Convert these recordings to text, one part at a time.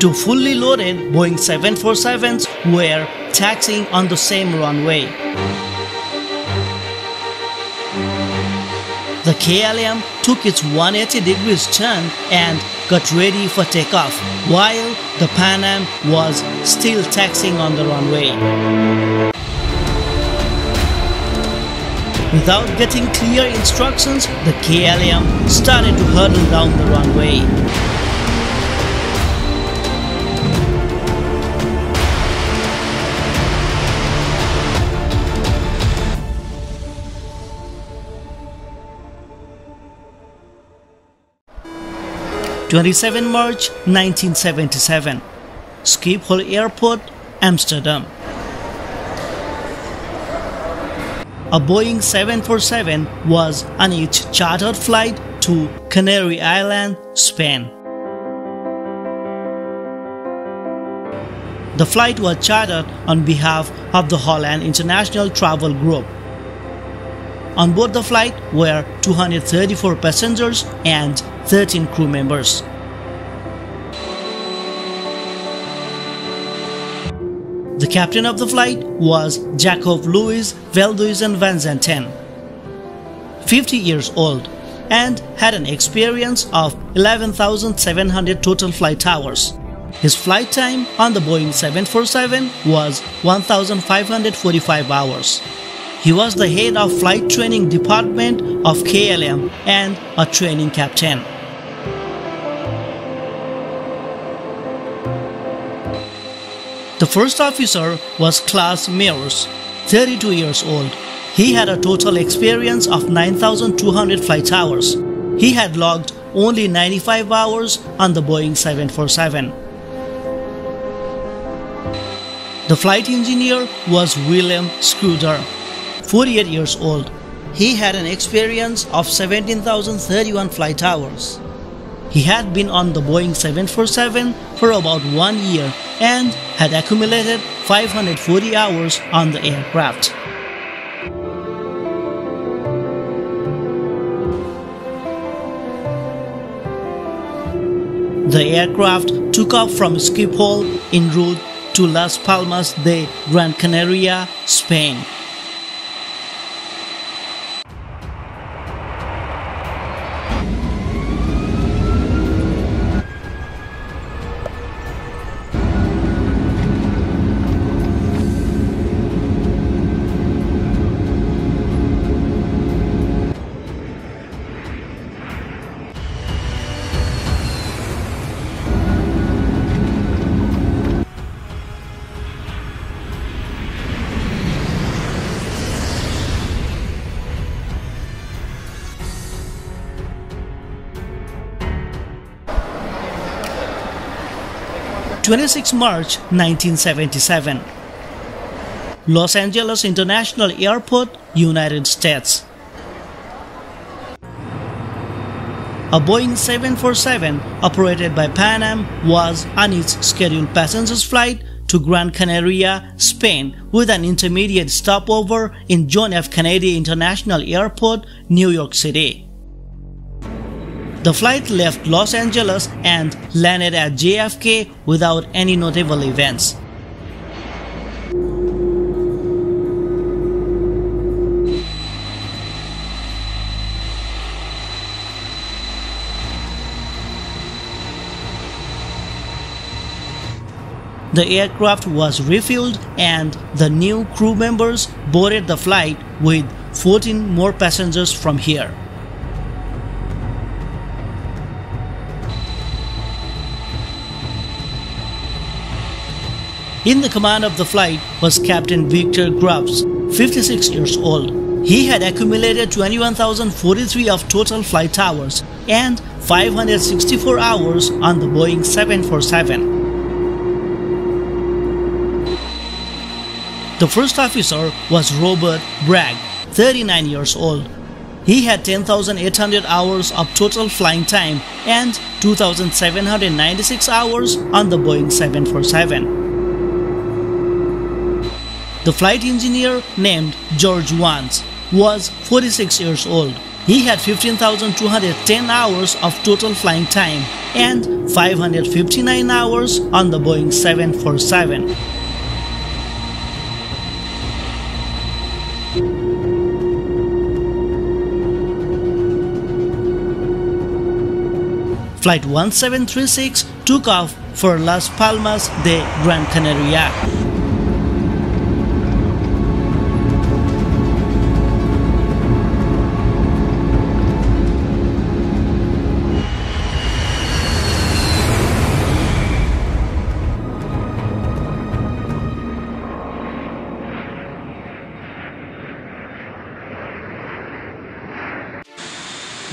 Two fully loaded Boeing 747s were taxiing on the same runway. The KLM took its 180 degrees turn and got ready for takeoff, while the Pan Am was still taxiing on the runway. Without getting clear instructions, the KLM started to hurtle down the runway. Twenty-seven March 1977 Schiphol Airport, Amsterdam. A Boeing 747 was on its chartered flight to Canary Island, Spain. The flight was chartered on behalf of the Holland International Travel Group. On board the flight were 234 passengers and 13 crew members. The captain of the flight was Jacob Louis Veldhuyzen van Zanten, 50 years old, and had an experience of 11,700 total flight hours. His flight time on the Boeing 747 was 1,545 hours. He was the head of flight training department of KLM and a training captain. The first officer was Klaus Meyers, 32 years old. He had a total experience of 9,200 flight hours. He had logged only 95 hours on the Boeing 747. The flight engineer was William Scudder, 48 years old. He had an experience of 17,031 flight hours. He had been on the Boeing 747 for about one year and had accumulated 540 hours on the aircraft. The aircraft took off from Schiphol en route to Las Palmas de Gran Canaria, Spain. 26 March 1977. Los Angeles International Airport, United States. A Boeing 747 operated by Pan Am was on its scheduled passengers flight to Gran Canaria, Spain with an intermediate stopover in John F. Kennedy International Airport, New York City. The flight left Los Angeles and landed at JFK without any notable events. The aircraft was refueled and the new crew members boarded the flight with 14 more passengers from here. In the command of the flight was Captain Victor Grubbs, 56 years old. He had accumulated 21,043 of total flight hours and 564 hours on the Boeing 747. The first officer was Robert Bragg, 39 years old. He had 10,800 hours of total flying time and 2,796 hours on the Boeing 747. The flight engineer named George Vance was 46 years old. he had 15,210 hours of total flying time and 559 hours on the Boeing 747. Flight 1736 took off for Las Palmas de Gran Canaria.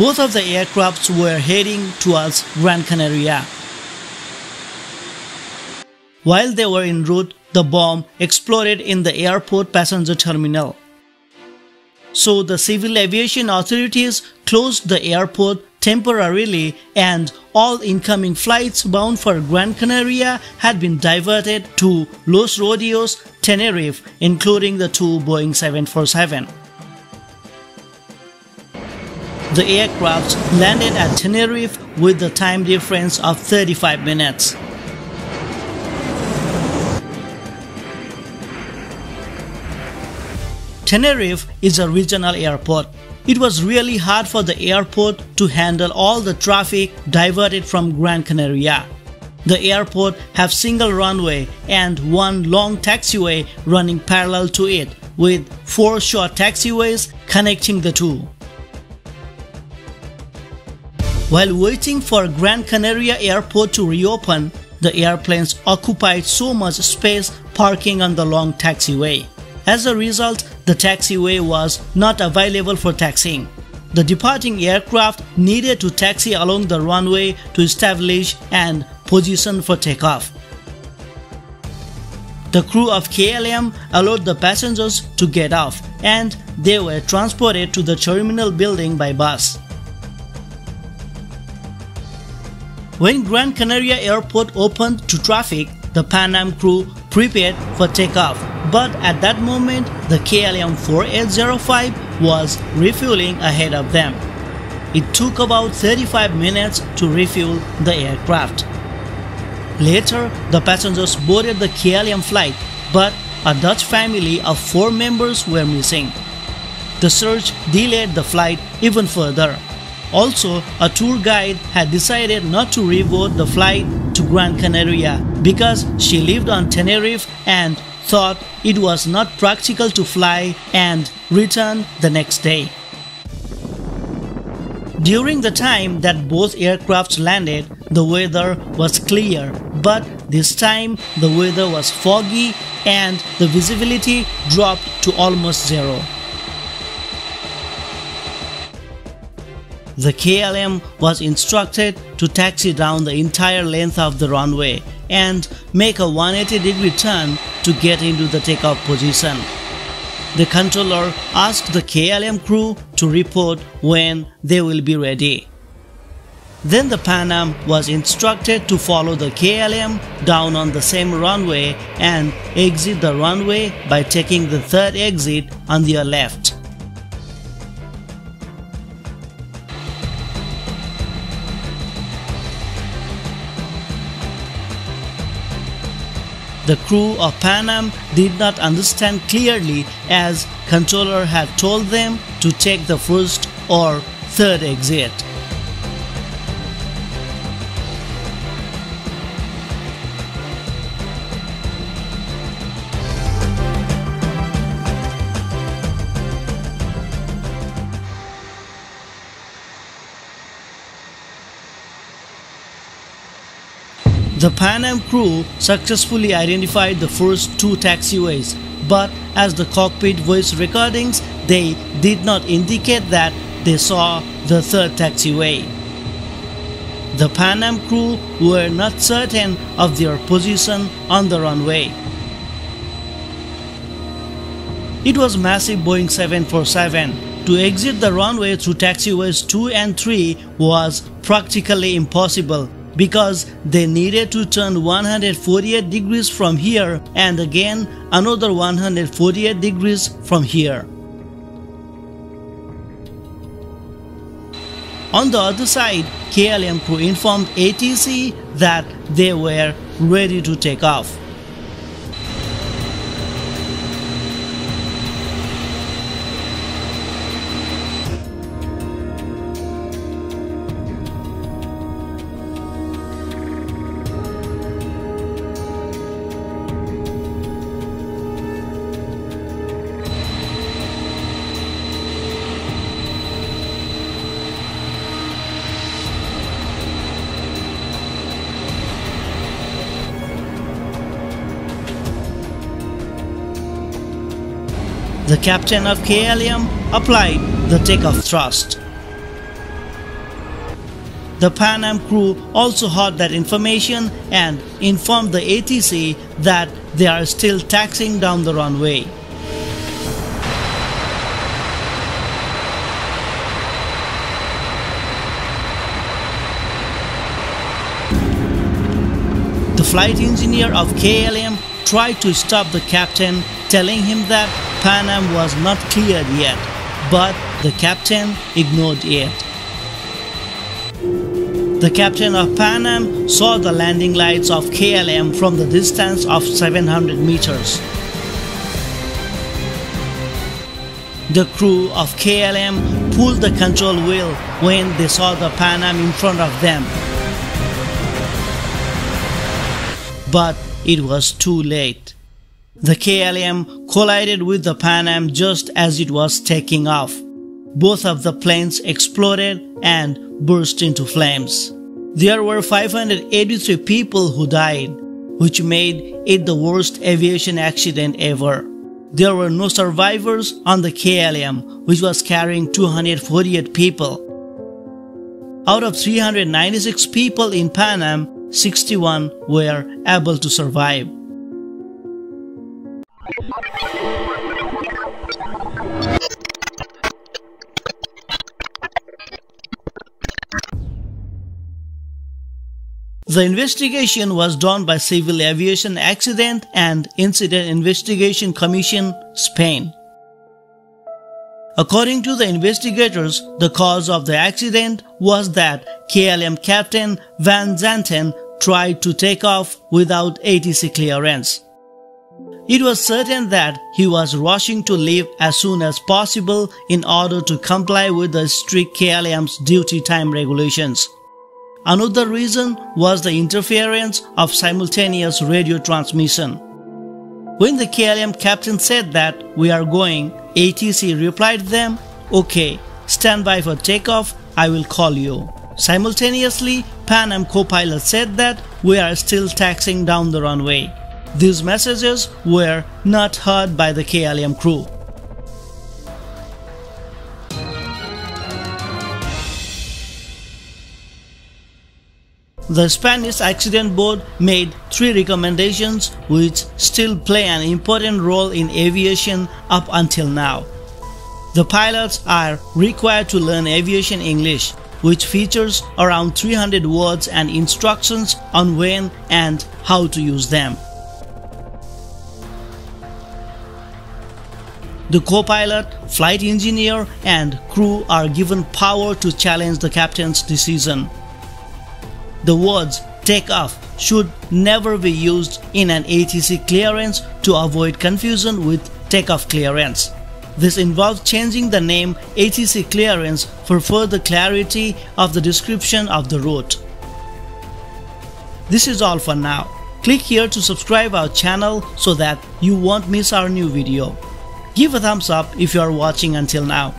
Both of the aircrafts were heading towards Gran Canaria. While they were en route, the bomb exploded in the airport passenger terminal. So the civil aviation authorities closed the airport temporarily and all incoming flights bound for Gran Canaria had been diverted to Los Rodeos, Tenerife, including the two Boeing 747. The aircraft landed at Tenerife with a time difference of 35 minutes. Tenerife is a regional airport. It was really hard for the airport to handle all the traffic diverted from Gran Canaria. The airport have single runway and one long taxiway running parallel to it with four short taxiways connecting the two. While waiting for Gran Canaria airport to reopen, the airplanes occupied so much space parking on the long taxiway. As a result, the taxiway was not available for taxiing. The departing aircraft needed to taxi along the runway to establish and position for takeoff. The crew of KLM allowed the passengers to get off and they were transported to the terminal building by bus. When Gran Canaria Airport opened to traffic, the Pan Am crew prepared for takeoff, but at that moment, the KLM 4805 was refueling ahead of them. It took about 35 minutes to refuel the aircraft. Later, the passengers boarded the KLM flight, but a Dutch family of four members were missing. The search delayed the flight even further. Also, a tour guide had decided not to reboard the flight to Gran Canaria because she lived on Tenerife and thought it was not practical to fly and return the next day. During the time that both aircrafts landed, the weather was clear, but this time the weather was foggy and the visibility dropped to almost zero. The KLM was instructed to taxi down the entire length of the runway and make a 180 degree turn to get into the takeoff position. The controller asked the KLM crew to report when they will be ready. Then the Pan Am was instructed to follow the KLM down on the same runway and exit the runway by taking the third exit on their left. The crew of Pan Am did not understand clearly as controller had told them to take the first or third exit. The Pan Am crew successfully identified the first two taxiways, but as the cockpit voice recordings, they did not indicate that they saw the third taxiway. The Pan Am crew were not certain of their position on the runway. It was massive Boeing 747. To exit the runway through taxiways 2 and 3 was practically impossible because they needed to turn 148 degrees from here and again another 148 degrees from here. On the other side, KLM crew informed ATC that they were ready to take off. Captain of KLM applied the takeoff thrust. The Pan Am crew also heard that information and informed the ATC that they are still taxiing down the runway. The flight engineer of KLM tried to stop the captain, telling him that Pan Am was not cleared yet, but the captain ignored it. The captain of Pan Am saw the landing lights of KLM from the distance of 700 meters. The crew of KLM pulled the control wheel when they saw the Pan Am in front of them. But it was too late. The KLM collided with the Pan Am just as it was taking off. Both of the planes exploded and burst into flames. There were 583 people who died, which made it the worst aviation accident ever. There were no survivors on the KLM, which was carrying 248 people. Out of 396 people in Pan Am, 61 were able to survive. The investigation was done by Civil Aviation Accident and Incident Investigation Commission, Spain. According to the investigators, the cause of the accident was that KLM captain Van Zanten tried to take off without ATC clearance. It was certain that he was rushing to leave as soon as possible in order to comply with the strict KLM's duty time regulations. Another reason was the interference of simultaneous radio transmission. When the KLM captain said that we are going, ATC replied them, Okay, stand by for takeoff, I will call you. Simultaneously, Pan Am co-pilot said that we are still taxiing down the runway. These messages were not heard by the KLM crew. The Spanish Accident Board made three recommendations which still play an important role in aviation up until now. The pilots are required to learn aviation English, which features around 300 words and instructions on when and how to use them. The co-pilot, flight engineer and crew are given power to challenge the captain's decision. The words take off should never be used in an ATC clearance to avoid confusion with takeoff clearance. This involves changing the name ATC clearance for further clarity of the description of the route. This is all for now. Click here to subscribe our channel so that you won't miss our new video. Give a thumbs up if you are watching until now.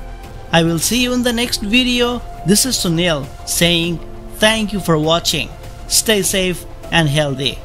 I will see you in the next video. This is Sunil saying thank you for watching. Stay safe and healthy.